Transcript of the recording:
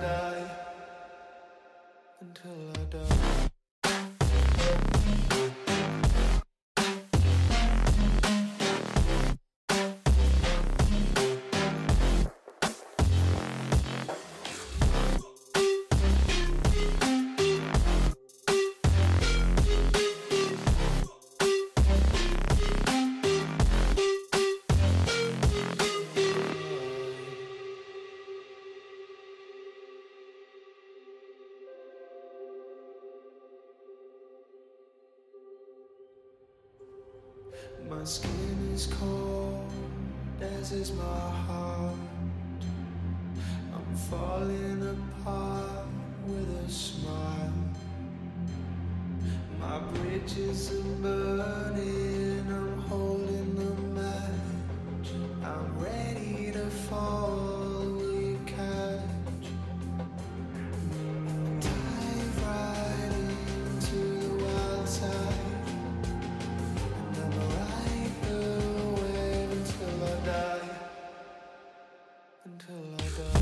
die, until I die. My skin is cold, as is my heart. I'm falling apart with a smile. My bridges are burning until I die.